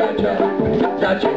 gotcha. gotcha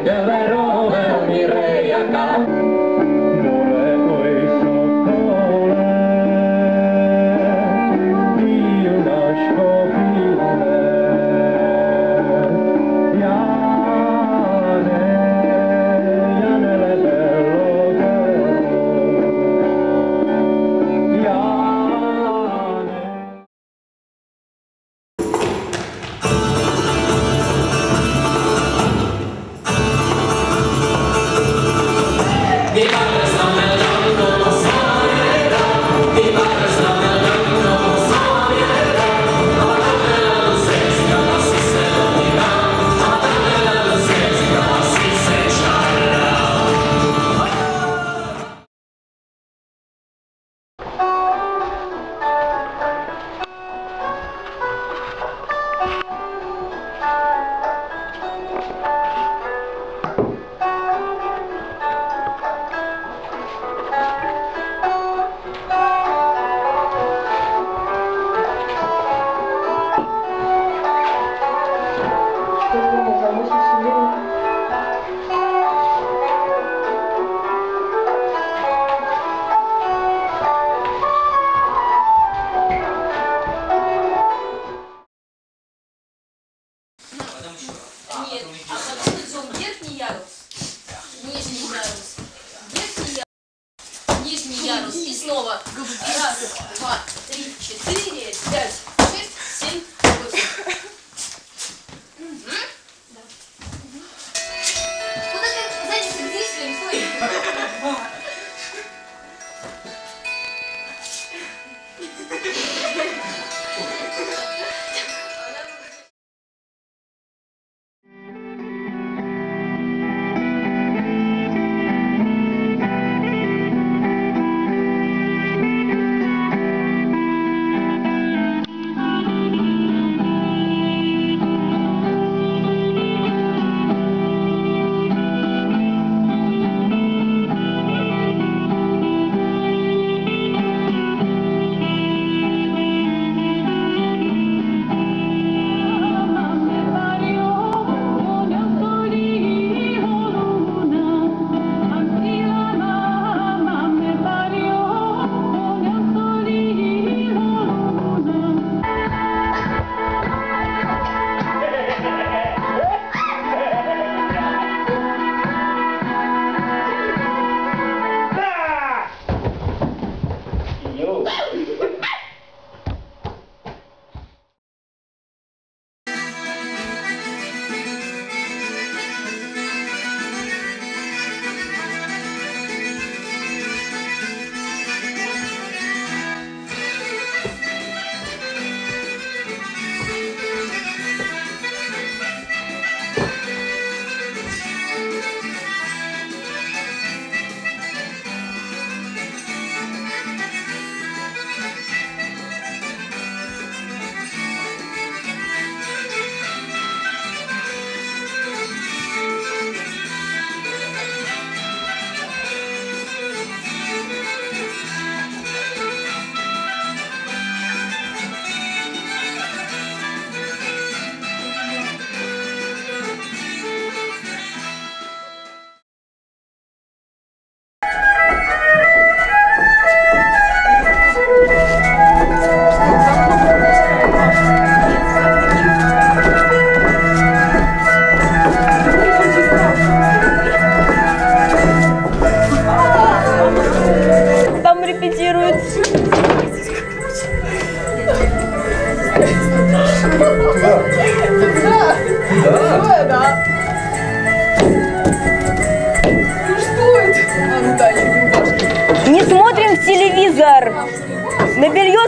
нет. А в закон идем верхний ярус.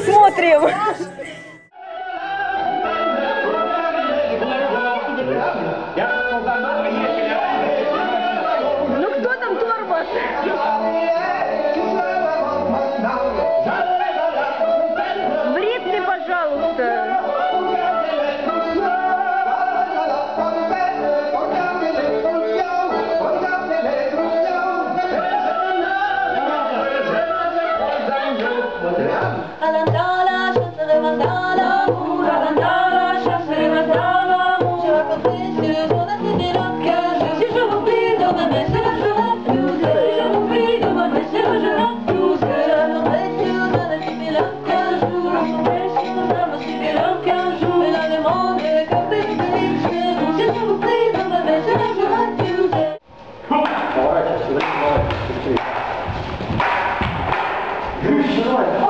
смотрим. Lord.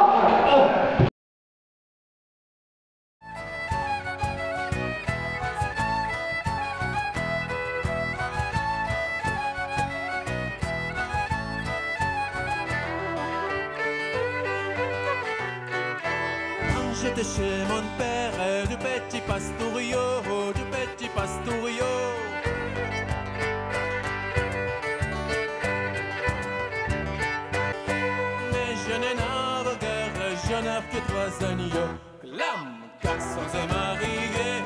bonheur que toi, Zania. L'âme, garçon, c'est marié.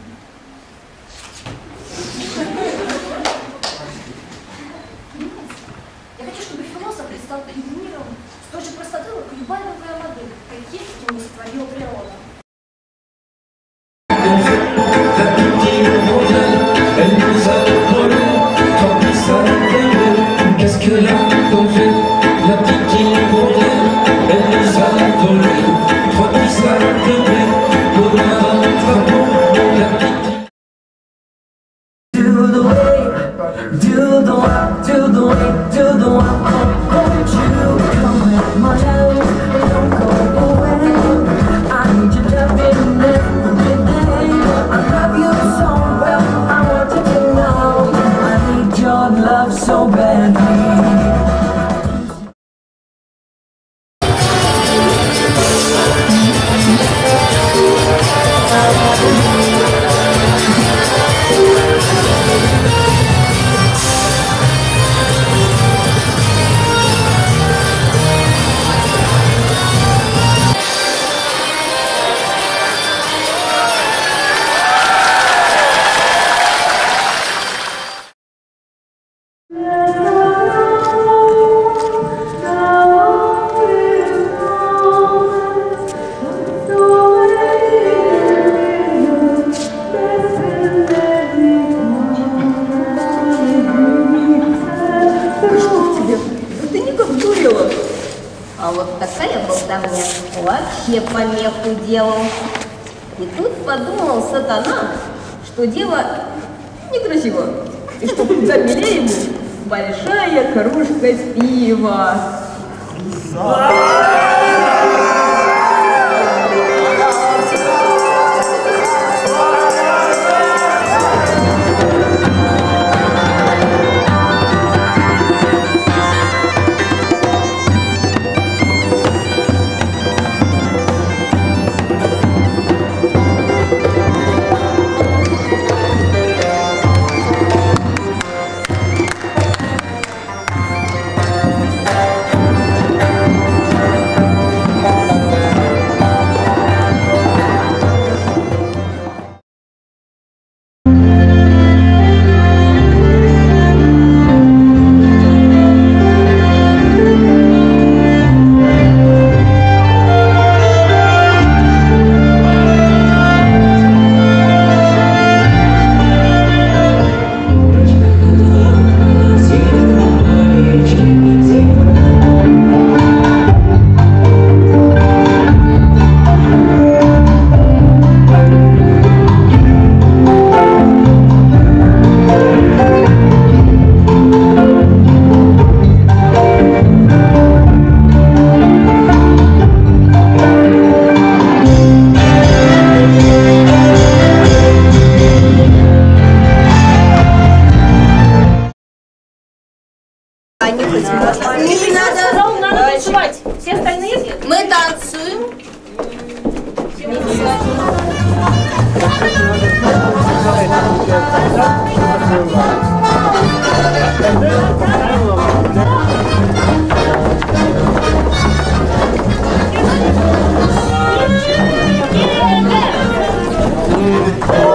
когда мне вообще помеху делал. И тут подумал сатана, что дело некрасиво, и что замелее ему большая кружка пива. oh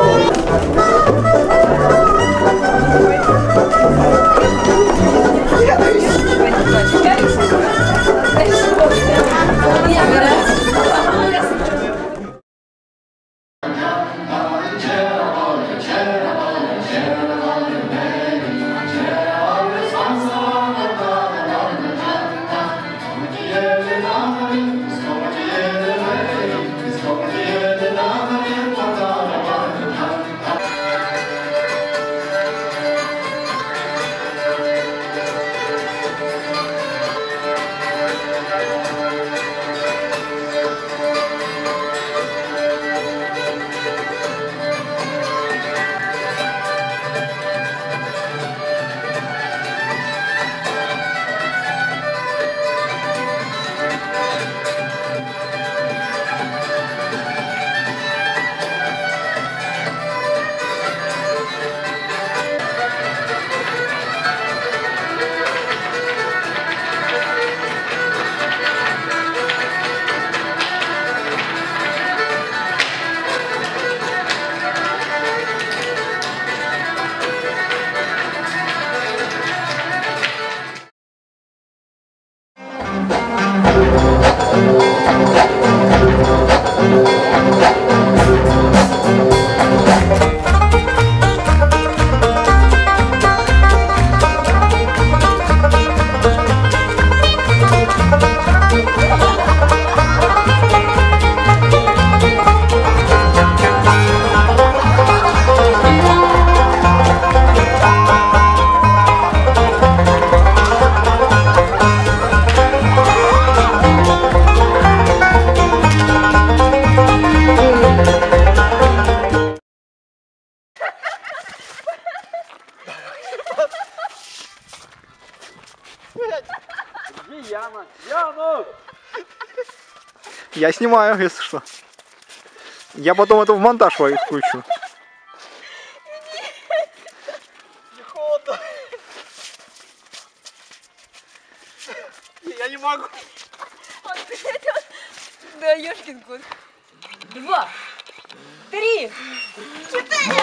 Я снимаю, если что. Я потом это в монтаж включу. Я не могу. Да, ёшкин кот. Два. Три. Wow.